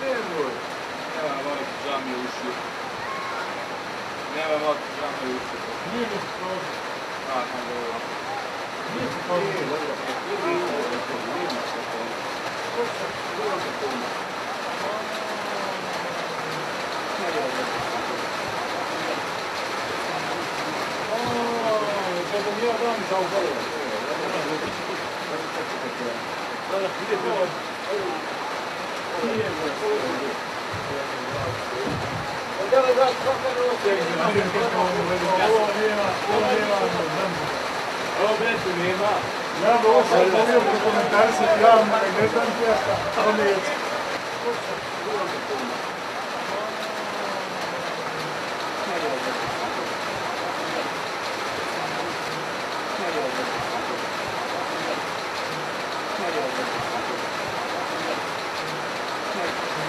Memur. Ne var var cami uçu. Ne bi ovo sad volio prokomentarisati javno, nek ne znam ti ja šta, ali je...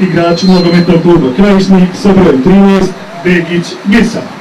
igrač nogometnog kluba Krajišnik sa brojem 13 Begić Gisa.